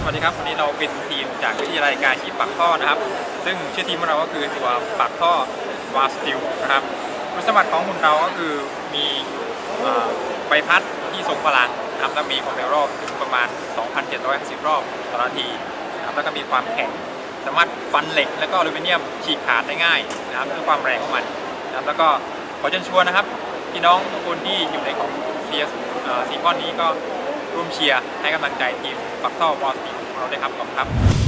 สวัสดีครับวันนี้เราเป็นทีมจากวิทยาลัยการชีพปากท่อนะครับ ซึ่งชื่อทีมของเราก็คือตัวปากท่อวาสติลนะครับคุณสมบัติของหุ่นเราก็คือมีอใบพัดที่ทรงพลังนะครับและมีความเร็วรอบถึงประมาณ 2,750 รอบต่อนาทีนะครับแล้วก็มีความแข็งสามารถฟันเหล็ก แล้วก็อลูมิเนียมฉีกขาดได้ง่ายนะครับด้วยความแรงของมันนะครับแล้วก็ขอเชิญชวนนะครับพี่น้องทุกคนที่อยู่ในของเซียซีคอนนี้ก็ ร่วมเชียร์ให้กำลังใจทีมปักท่อวอลสีของเราด้วยครับขอบคุณครับ